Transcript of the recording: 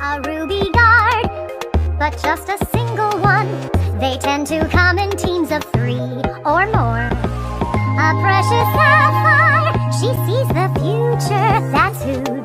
a ruby guard, but just a single one. They tend to come in teams of three or more. A precious sapphire, she sees the future, that's who